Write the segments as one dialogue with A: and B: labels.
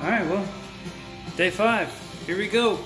A: All right, well, day five. Here we go.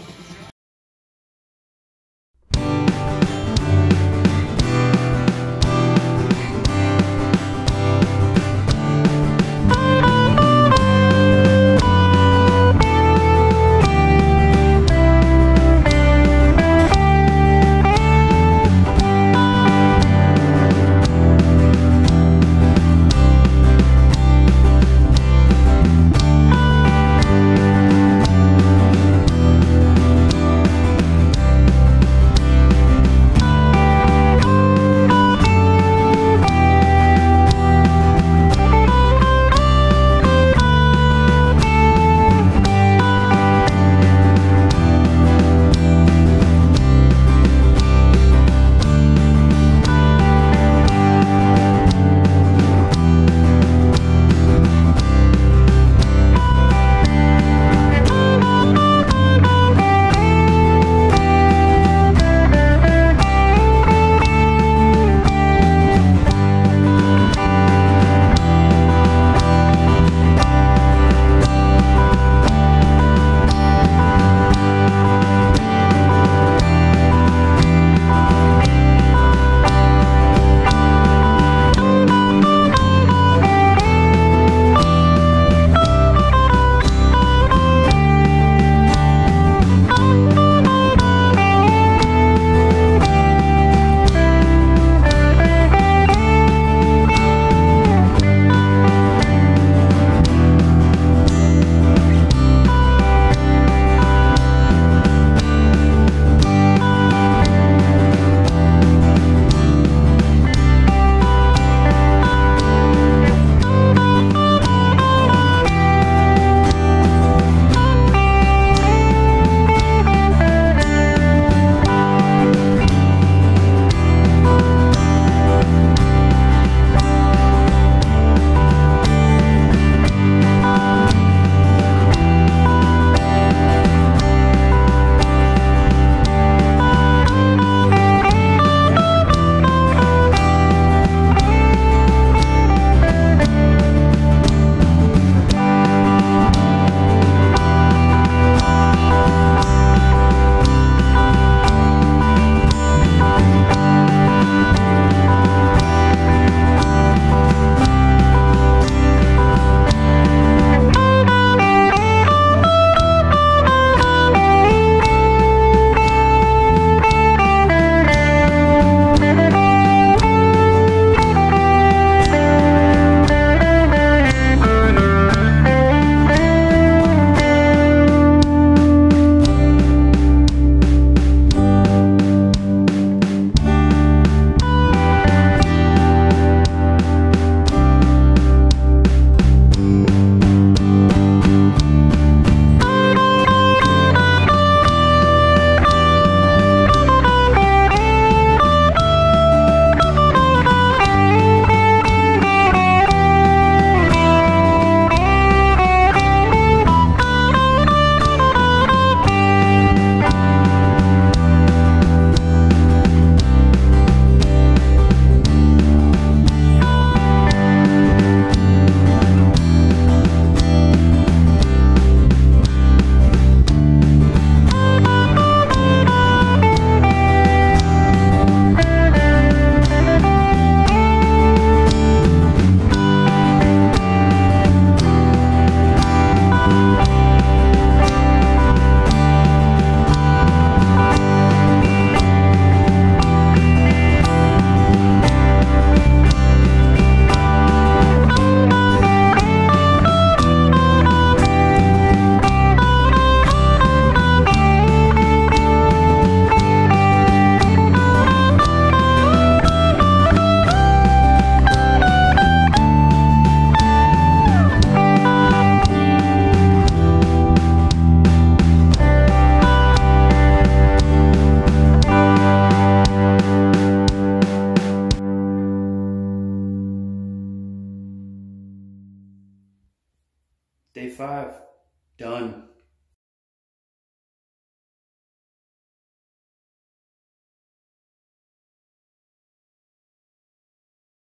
A: Done.